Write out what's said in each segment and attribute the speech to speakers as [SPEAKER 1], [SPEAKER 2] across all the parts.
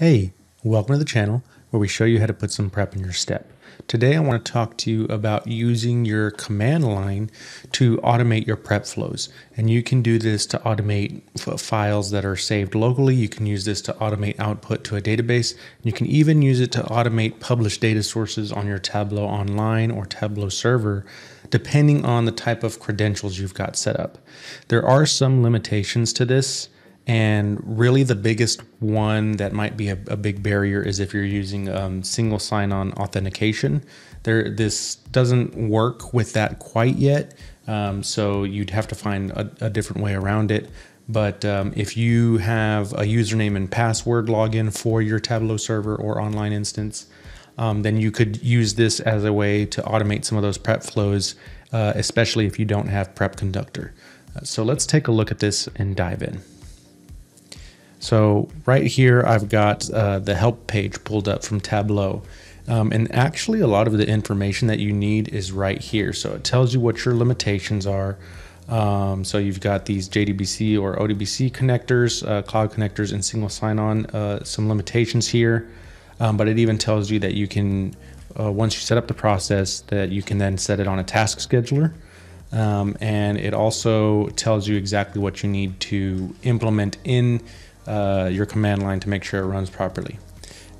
[SPEAKER 1] Hey, welcome to the channel where we show you how to put some prep in your step. Today I want to talk to you about using your command line to automate your prep flows. And you can do this to automate files that are saved locally. You can use this to automate output to a database. You can even use it to automate published data sources on your Tableau Online or Tableau server depending on the type of credentials you've got set up. There are some limitations to this. And really, the biggest one that might be a, a big barrier is if you're using um, single sign on authentication. There, this doesn't work with that quite yet. Um, so you'd have to find a, a different way around it. But um, if you have a username and password login for your Tableau server or online instance, um, then you could use this as a way to automate some of those prep flows, uh, especially if you don't have Prep Conductor. Uh, so let's take a look at this and dive in. So right here, I've got uh, the help page pulled up from Tableau. Um, and actually a lot of the information that you need is right here. So it tells you what your limitations are. Um, so you've got these JDBC or ODBC connectors, uh, cloud connectors and single sign-on, uh, some limitations here. Um, but it even tells you that you can, uh, once you set up the process, that you can then set it on a task scheduler. Um, and it also tells you exactly what you need to implement in uh, your command line to make sure it runs properly.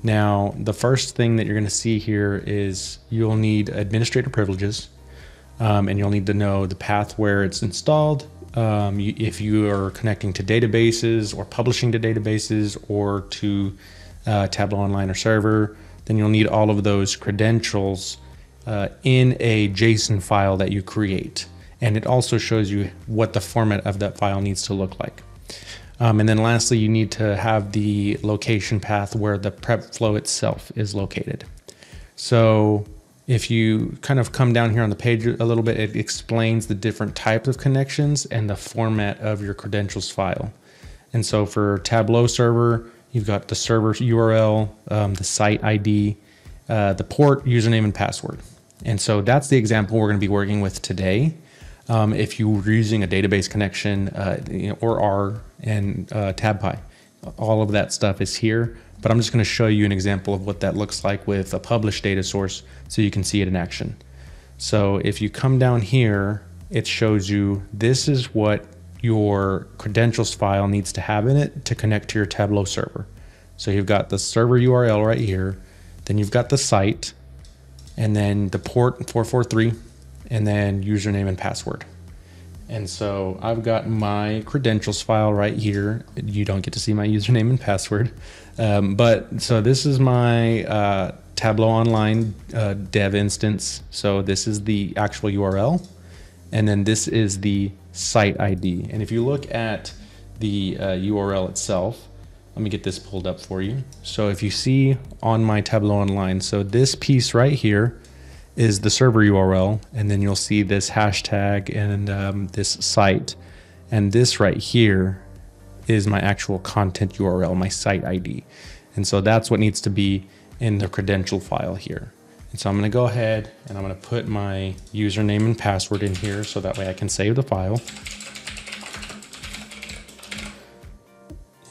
[SPEAKER 1] Now, the first thing that you're going to see here is you'll need administrator privileges, um, and you'll need to know the path where it's installed. Um, you, if you are connecting to databases or publishing to databases or to uh, Tableau Online or server, then you'll need all of those credentials uh, in a JSON file that you create. And it also shows you what the format of that file needs to look like. Um, and then lastly, you need to have the location path where the prep flow itself is located. So if you kind of come down here on the page a little bit, it explains the different types of connections and the format of your credentials file. And so for Tableau server, you've got the server URL, um, the site ID, uh, the port, username, and password. And so that's the example we're going to be working with today. Um, if you were using a database connection uh, or R and uh, TabPy, all of that stuff is here. But I'm just going to show you an example of what that looks like with a published data source so you can see it in action. So if you come down here, it shows you this is what your credentials file needs to have in it to connect to your Tableau server. So you've got the server URL right here, then you've got the site, and then the port 443, and then username and password. And so I've got my credentials file right here. You don't get to see my username and password. Um, but so this is my uh, Tableau Online uh, dev instance. So this is the actual URL. And then this is the site ID. And if you look at the uh, URL itself, let me get this pulled up for you. So if you see on my Tableau Online, so this piece right here is the server URL, and then you'll see this hashtag and um, this site. And this right here is my actual content URL, my site ID. And so that's what needs to be in the credential file here. And so I'm going to go ahead and I'm going to put my username and password in here so that way I can save the file.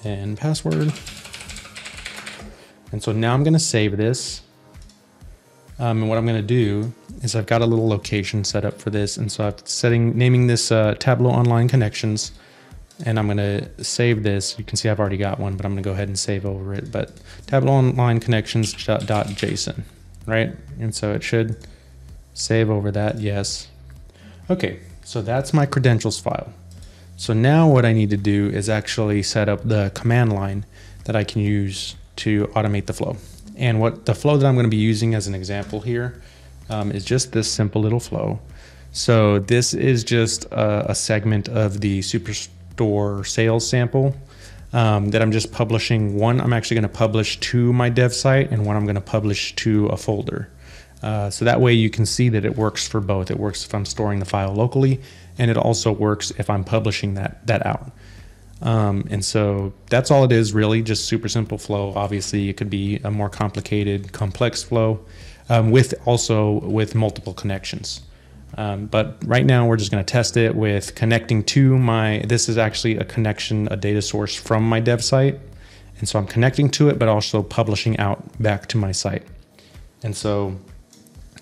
[SPEAKER 1] And password. And so now I'm going to save this um, and what I'm going to do is I've got a little location set up for this. And so I'm setting, naming this uh, Tableau Online Connections. And I'm going to save this. You can see I've already got one, but I'm going to go ahead and save over it. But Tableau Online Connections dot .json, right? And so it should save over that. Yes. Okay, so that's my credentials file. So now what I need to do is actually set up the command line that I can use to automate the flow. And what the flow that I'm going to be using as an example here um, is just this simple little flow. So this is just a, a segment of the Superstore sales sample um, that I'm just publishing. One I'm actually going to publish to my dev site and one I'm going to publish to a folder. Uh, so that way you can see that it works for both. It works if I'm storing the file locally and it also works if I'm publishing that, that out. Um, and so that's all it is really, just super simple flow. Obviously it could be a more complicated, complex flow um, with also with multiple connections. Um, but right now we're just going to test it with connecting to my, this is actually a connection, a data source from my dev site. And so I'm connecting to it, but also publishing out back to my site. And so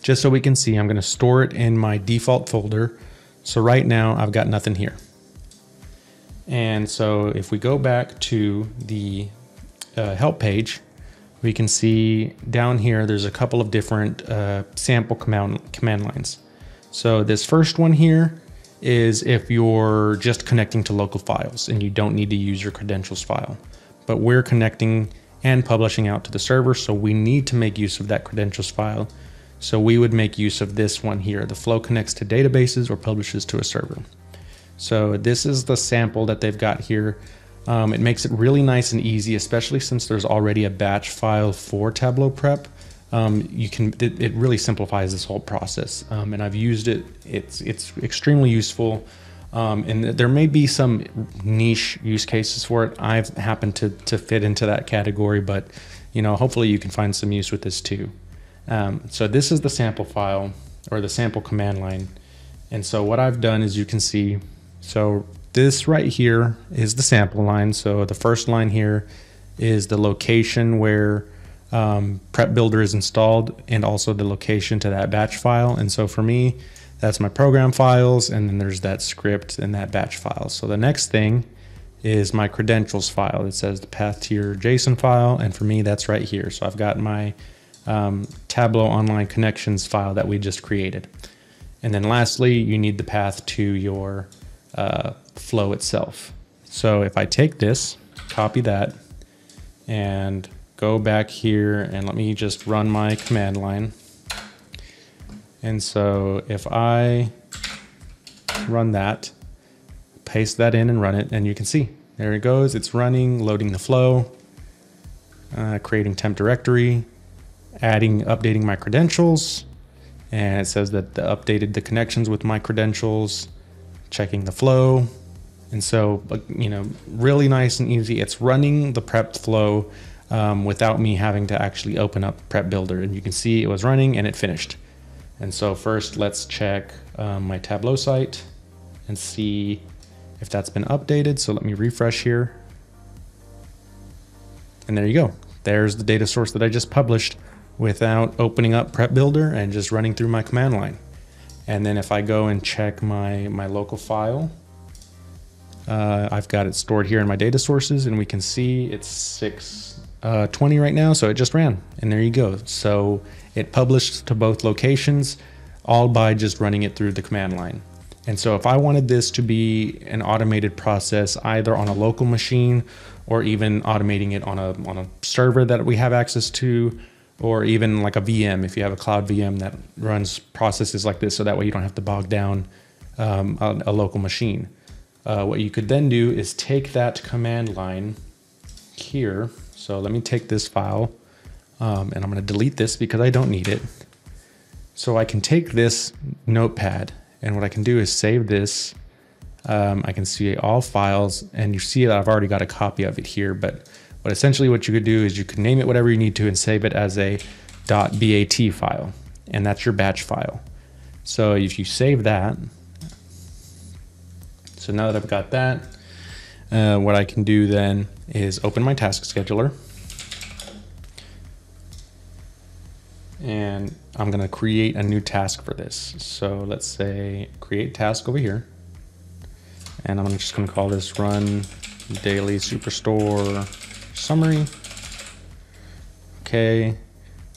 [SPEAKER 1] just so we can see, I'm going to store it in my default folder. So right now I've got nothing here. And so if we go back to the uh, help page, we can see down here, there's a couple of different uh, sample command, command lines. So this first one here is if you're just connecting to local files and you don't need to use your credentials file. But we're connecting and publishing out to the server, so we need to make use of that credentials file. So we would make use of this one here. The flow connects to databases or publishes to a server. So this is the sample that they've got here. Um, it makes it really nice and easy, especially since there's already a batch file for Tableau Prep. Um, you can it, it, really simplifies this whole process. Um, and I've used it. It's it's extremely useful. Um, and there may be some niche use cases for it. I've happened to, to fit into that category but you know hopefully you can find some use with this too. Um, so this is the sample file or the sample command line. And so what I've done is you can see so this right here is the sample line so the first line here is the location where um, prep builder is installed and also the location to that batch file. And so for me, that's my program files. And then there's that script and that batch file. So the next thing is my credentials file. It says the path to your JSON file. And for me, that's right here. So I've got my um, Tableau online connections file that we just created. And then lastly, you need the path to your uh, flow itself. So if I take this, copy that, and go back here and let me just run my command line. And so if I run that, paste that in and run it, and you can see, there it goes. It's running, loading the flow, uh, creating temp directory, adding, updating my credentials. And it says that the updated the connections with my credentials, checking the flow. And so, you know, really nice and easy. It's running the prepped flow um, without me having to actually open up Prep Builder. And you can see it was running and it finished. And so first let's check um, my Tableau site and see if that's been updated. So let me refresh here. And there you go. There's the data source that I just published without opening up Prep Builder and just running through my command line. And then if I go and check my, my local file, uh, I've got it stored here in my data sources and we can see it's 620 uh, right now, so it just ran, and there you go. So it published to both locations, all by just running it through the command line. And so if I wanted this to be an automated process, either on a local machine or even automating it on a, on a server that we have access to, or even like a VM, if you have a cloud VM that runs processes like this, so that way you don't have to bog down um, a, a, local machine. Uh, what you could then do is take that command line here so let me take this file um, and I'm going to delete this because I don't need it. So I can take this notepad and what I can do is save this. Um, I can see all files and you see that I've already got a copy of it here, but but essentially what you could do is you could name it whatever you need to and save it as a .bat file and that's your batch file. So if you save that, so now that I've got that, uh, what I can do then is open my task scheduler. And I'm going to create a new task for this. So let's say create task over here. And I'm just going to call this run daily superstore summary. Okay.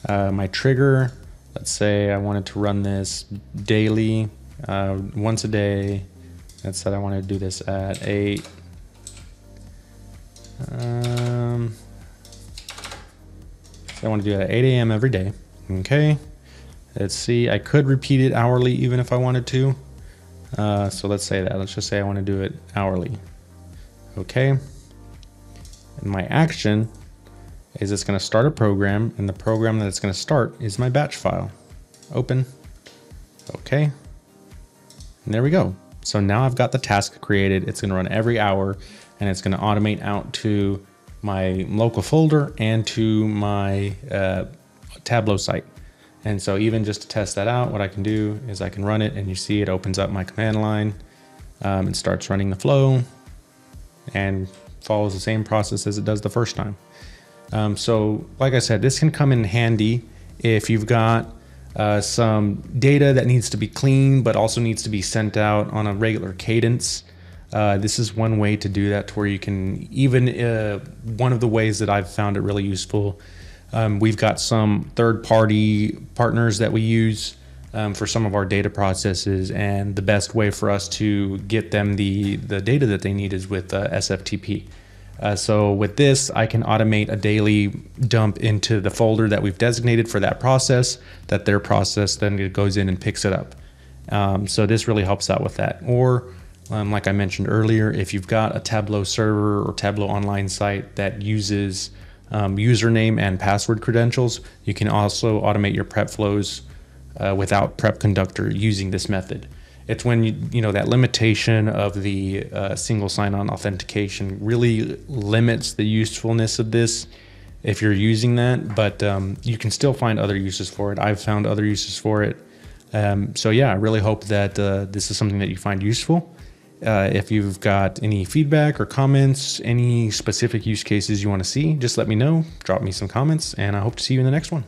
[SPEAKER 1] Uh, my trigger, let's say I wanted to run this daily, uh, once a day. That said I want to do this at 8 um, so I want to do it at 8 a.m. every day. Okay. Let's see. I could repeat it hourly even if I wanted to. Uh, so let's say that. Let's just say I want to do it hourly. Okay. And my action is it's going to start a program, and the program that it's going to start is my batch file. Open. Okay. And there we go. So now I've got the task created. It's going to run every hour and it's going to automate out to my local folder and to my uh, Tableau site. And so even just to test that out, what I can do is I can run it and you see it opens up my command line um, and starts running the flow and follows the same process as it does the first time. Um, so, like I said, this can come in handy if you've got uh, some data that needs to be cleaned but also needs to be sent out on a regular cadence. Uh, this is one way to do that to where you can even uh, one of the ways that I've found it really useful. Um, we've got some third party partners that we use um, for some of our data processes, and the best way for us to get them the, the data that they need is with uh, SFTP. Uh, so with this, I can automate a daily dump into the folder that we've designated for that process, that their process then it goes in and picks it up. Um, so this really helps out with that. Or um, like I mentioned earlier, if you've got a Tableau server or Tableau online site that uses um, username and password credentials, you can also automate your prep flows uh, without Prep Conductor using this method. It's when you, you know that limitation of the uh, single sign-on authentication really limits the usefulness of this if you're using that, but um, you can still find other uses for it. I've found other uses for it. Um, so yeah, I really hope that uh, this is something that you find useful. Uh, if you've got any feedback or comments, any specific use cases you want to see, just let me know. Drop me some comments, and I hope to see you in the next one.